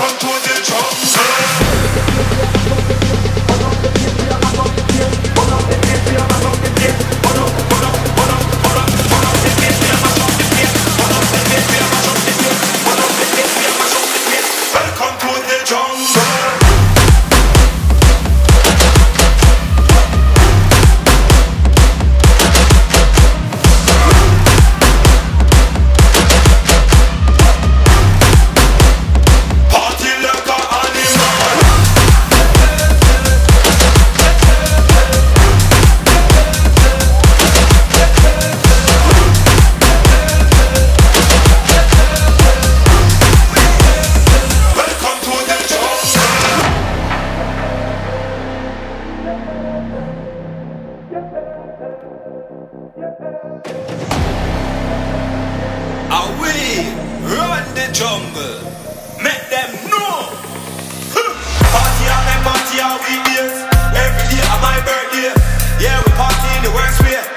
Welcome to the jungle. We run the jungle. Make them know. Party all night, party all weekdays. Every day of my birthday. Yeah, we party in the worst way.